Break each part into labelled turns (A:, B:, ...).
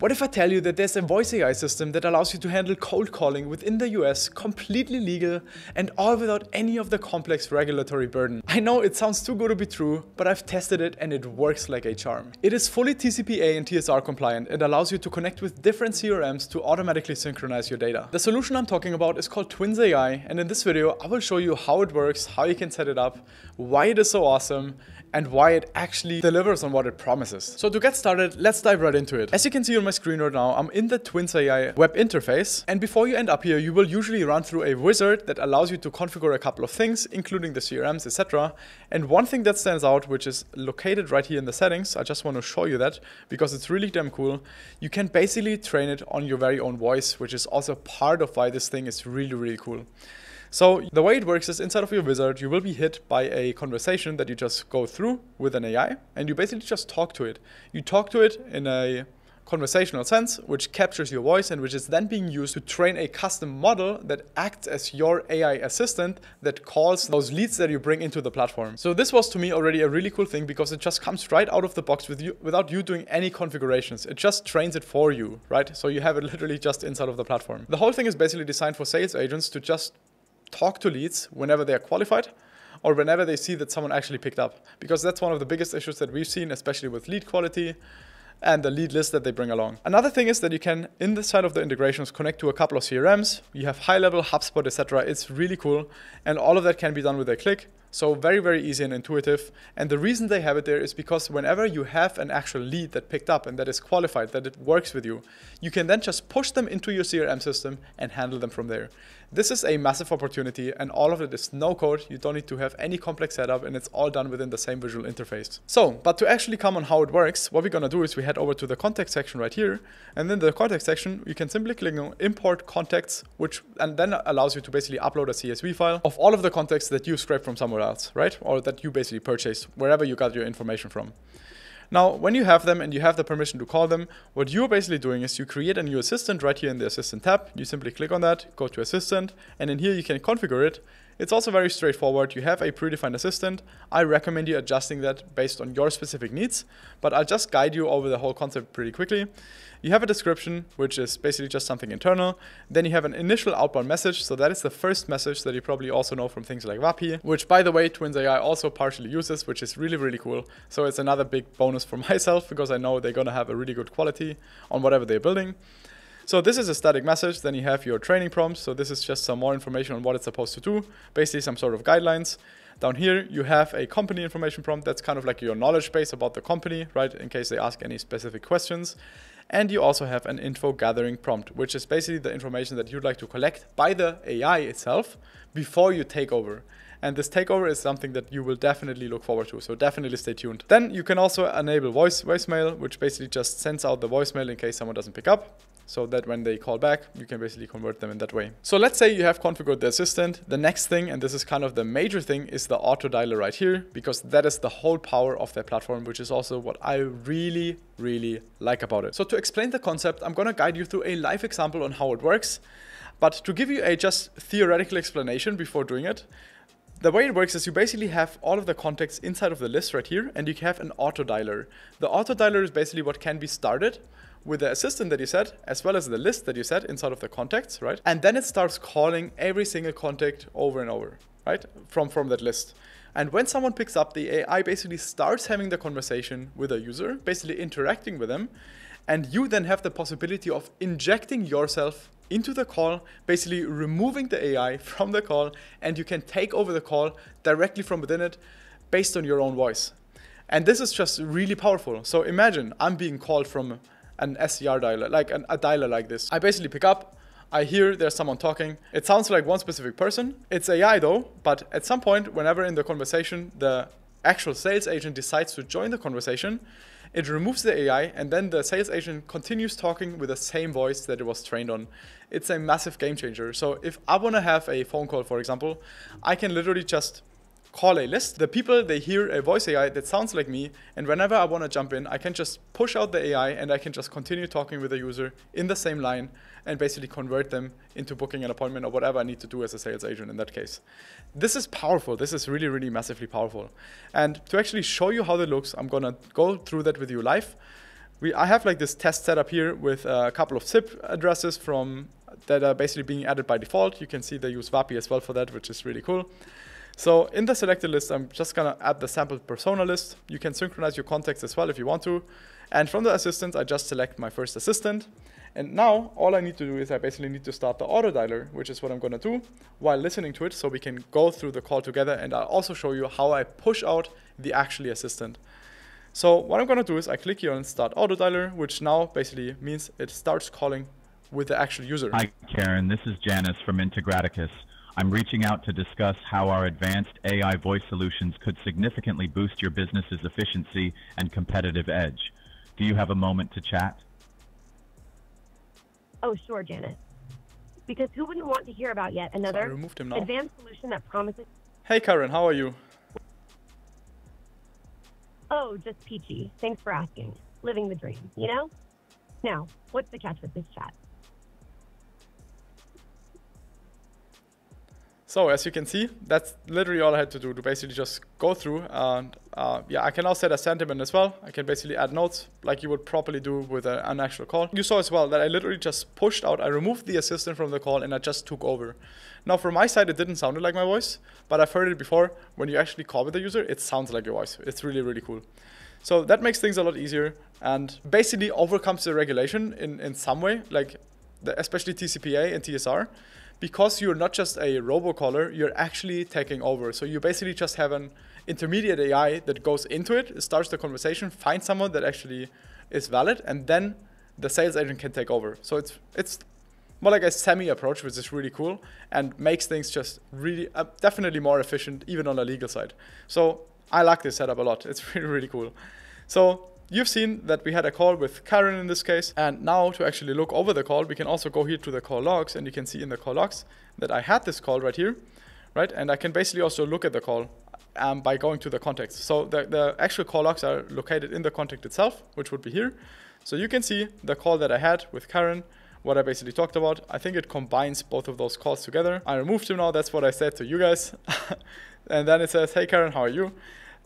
A: What if I tell you that there's a voice AI system that allows you to handle cold calling within the US completely legal and all without any of the complex regulatory burden? I know it sounds too good to be true, but I've tested it and it works like a charm. It is fully TCPA and TSR compliant and allows you to connect with different CRMs to automatically synchronize your data. The solution I'm talking about is called Twins AI and in this video I will show you how it works, how you can set it up, why it is so awesome, and why it actually delivers on what it promises. So to get started, let's dive right into it. As you can see on my screen right now, I'm in the Twins AI web interface. And before you end up here, you will usually run through a wizard that allows you to configure a couple of things, including the CRMs, etc. And one thing that stands out, which is located right here in the settings, I just want to show you that because it's really damn cool. You can basically train it on your very own voice, which is also part of why this thing is really, really cool. So the way it works is inside of your wizard, you will be hit by a conversation that you just go through with an AI and you basically just talk to it. You talk to it in a conversational sense, which captures your voice and which is then being used to train a custom model that acts as your AI assistant that calls those leads that you bring into the platform. So this was to me already a really cool thing because it just comes right out of the box with you without you doing any configurations. It just trains it for you, right? So you have it literally just inside of the platform. The whole thing is basically designed for sales agents to just talk to leads whenever they are qualified or whenever they see that someone actually picked up. Because that's one of the biggest issues that we've seen, especially with lead quality and the lead list that they bring along. Another thing is that you can, in the side of the integrations, connect to a couple of CRMs. You have high level, HubSpot, etc. It's really cool. And all of that can be done with a click. So very, very easy and intuitive. And the reason they have it there is because whenever you have an actual lead that picked up and that is qualified, that it works with you, you can then just push them into your CRM system and handle them from there. This is a massive opportunity and all of it is no code. You don't need to have any complex setup and it's all done within the same visual interface. So, but to actually come on how it works, what we're gonna do is we head over to the context section right here. And then the context section, you can simply click on import contacts, which and then allows you to basically upload a CSV file of all of the contacts that you scraped from somewhere else, right? Or that you basically purchased, wherever you got your information from. Now, when you have them and you have the permission to call them, what you're basically doing is you create a new assistant right here in the assistant tab. You simply click on that, go to assistant, and in here you can configure it. It's also very straightforward. You have a predefined assistant. I recommend you adjusting that based on your specific needs, but I'll just guide you over the whole concept pretty quickly. You have a description, which is basically just something internal. Then you have an initial outbound message. So that is the first message that you probably also know from things like Vapi, which by the way, Twins AI also partially uses, which is really, really cool. So it's another big bonus for myself because I know they're going to have a really good quality on whatever they're building. So this is a static message. Then you have your training prompts. So this is just some more information on what it's supposed to do, basically some sort of guidelines. Down here, you have a company information prompt. That's kind of like your knowledge base about the company, right? In case they ask any specific questions. And you also have an info gathering prompt, which is basically the information that you'd like to collect by the AI itself before you take over. And this takeover is something that you will definitely look forward to. So definitely stay tuned. Then you can also enable voice voicemail, which basically just sends out the voicemail in case someone doesn't pick up so that when they call back, you can basically convert them in that way. So let's say you have configured the assistant. The next thing, and this is kind of the major thing, is the auto dialer right here, because that is the whole power of their platform, which is also what I really, really like about it. So to explain the concept, I'm gonna guide you through a live example on how it works. But to give you a just theoretical explanation before doing it, the way it works is you basically have all of the contacts inside of the list right here, and you have an auto dialer. The auto dialer is basically what can be started with the assistant that you set, as well as the list that you set inside of the contacts, right? And then it starts calling every single contact over and over, right? From, from that list. And when someone picks up, the AI basically starts having the conversation with a user, basically interacting with them. And you then have the possibility of injecting yourself into the call, basically removing the AI from the call, and you can take over the call directly from within it based on your own voice. And this is just really powerful. So imagine I'm being called from an SCR dialer, like an, a dialer like this. I basically pick up, I hear there's someone talking. It sounds like one specific person. It's AI though, but at some point, whenever in the conversation, the actual sales agent decides to join the conversation, it removes the AI and then the sales agent continues talking with the same voice that it was trained on. It's a massive game changer. So if I want to have a phone call, for example, I can literally just call a list. The people, they hear a voice AI that sounds like me, and whenever I want to jump in, I can just push out the AI and I can just continue talking with the user in the same line and basically convert them into booking an appointment or whatever I need to do as a sales agent in that case. This is powerful. This is really, really massively powerful. And to actually show you how that looks, I'm going to go through that with you live. we I have like this test setup here with a couple of SIP addresses from that are basically being added by default. You can see they use Vapi as well for that, which is really cool. So in the selected list, I'm just gonna add the sampled persona list. You can synchronize your context as well if you want to. And from the assistants, I just select my first assistant. And now all I need to do is I basically need to start the auto dialer, which is what I'm gonna do while listening to it so we can go through the call together and I'll also show you how I push out the actually assistant. So what I'm gonna do is I click here on start auto dialer, which now basically means it starts calling with the actual user.
B: Hi Karen, this is Jannis from Integraticus. I'm reaching out to discuss how our advanced AI voice solutions could significantly boost your business's efficiency and competitive edge. Do you have a moment to chat?
C: Oh, sure, Janet. Because who wouldn't want to hear about yet another
A: so removed him now.
C: advanced solution that promises?
A: Hey, Karen, how are you?
C: Oh, just peachy. Thanks for asking. Living the dream, you know? Now, what's the catch with this chat?
A: So as you can see, that's literally all I had to do to basically just go through and uh, yeah, I can now set a sentiment as well. I can basically add notes like you would properly do with a, an actual call. You saw as well that I literally just pushed out, I removed the assistant from the call and I just took over. Now from my side, it didn't sound like my voice, but I've heard it before. When you actually call with the user, it sounds like your voice. It's really, really cool. So that makes things a lot easier and basically overcomes the regulation in, in some way, like the, especially TCPA and TSR because you're not just a robocaller, you're actually taking over. So you basically just have an intermediate AI that goes into it, starts the conversation, finds someone that actually is valid, and then the sales agent can take over. So it's it's more like a semi approach, which is really cool and makes things just really uh, definitely more efficient, even on the legal side. So I like this setup a lot. It's really really cool. So You've seen that we had a call with Karen in this case. And now to actually look over the call, we can also go here to the call logs and you can see in the call logs that I had this call right here, right? And I can basically also look at the call um, by going to the context. So the, the actual call logs are located in the context itself, which would be here. So you can see the call that I had with Karen, what I basically talked about. I think it combines both of those calls together. I removed him now. That's what I said to you guys. and then it says, hey Karen, how are you?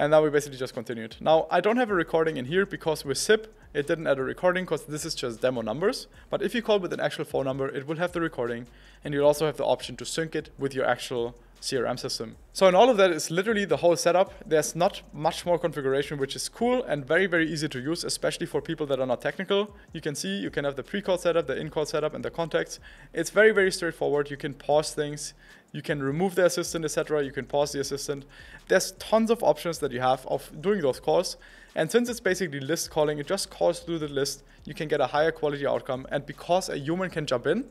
A: And now we basically just continued. Now, I don't have a recording in here because with SIP, it didn't add a recording because this is just demo numbers. But if you call with an actual phone number, it will have the recording and you'll also have the option to sync it with your actual CRM system. So in all of that is literally the whole setup. There's not much more configuration, which is cool and very, very easy to use, especially for people that are not technical. You can see you can have the pre-call setup, the in-call setup, and the contacts. It's very, very straightforward. You can pause things. You can remove the assistant, etc. You can pause the assistant. There's tons of options that you have of doing those calls. And since it's basically list calling, it just calls through the list. You can get a higher quality outcome. And because a human can jump in,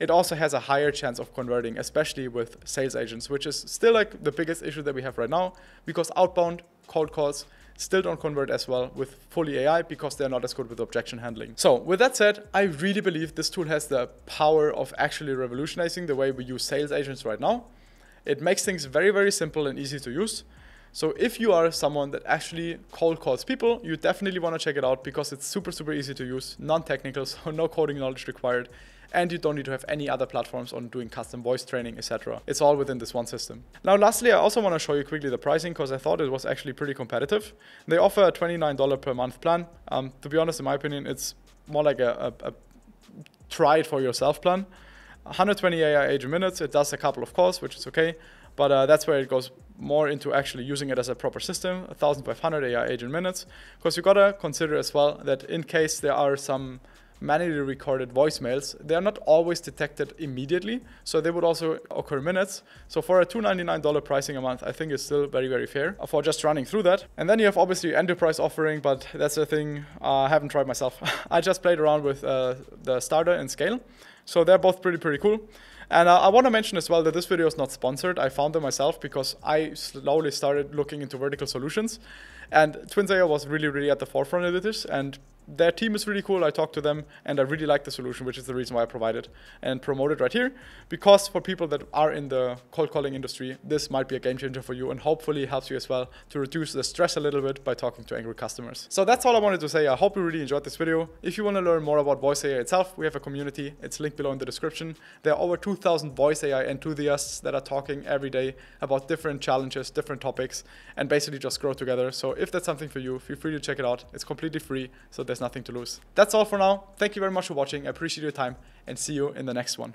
A: it also has a higher chance of converting, especially with sales agents, which is still like the biggest issue that we have right now because outbound cold calls still don't convert as well with fully AI because they're not as good with objection handling. So with that said, I really believe this tool has the power of actually revolutionizing the way we use sales agents right now. It makes things very, very simple and easy to use. So if you are someone that actually cold calls people, you definitely want to check it out because it's super, super easy to use, non-technical, so no coding knowledge required and you don't need to have any other platforms on doing custom voice training, etc. It's all within this one system. Now, lastly, I also want to show you quickly the pricing because I thought it was actually pretty competitive. They offer a $29 per month plan. Um, to be honest, in my opinion, it's more like a, a, a try it for yourself plan. 120 AI agent minutes. It does a couple of calls, which is okay. But uh, that's where it goes more into actually using it as a proper system, 1500 AI agent minutes. Because you gotta consider as well that in case there are some manually recorded voicemails, they are not always detected immediately. So they would also occur minutes. So for a $299 pricing a month, I think is still very, very fair for just running through that. And then you have obviously enterprise offering, but that's a thing uh, I haven't tried myself. I just played around with uh, the starter and scale. So they're both pretty, pretty cool. And uh, I want to mention as well that this video is not sponsored. I found them myself because I slowly started looking into vertical solutions. And Twins AI was really, really at the forefront of this. And their team is really cool. I talked to them and I really like the solution, which is the reason why I provide it and promote it right here. Because for people that are in the cold calling industry, this might be a game changer for you and hopefully helps you as well to reduce the stress a little bit by talking to angry customers. So that's all I wanted to say. I hope you really enjoyed this video. If you want to learn more about voice AI itself, we have a community. It's linked below in the description. There are over 2,000 voice AI enthusiasts that are talking every day about different challenges, different topics, and basically just grow together. So if that's something for you, feel free to check it out. It's completely free. So there's has nothing to lose. That's all for now. Thank you very much for watching. I appreciate your time and see you in the next one.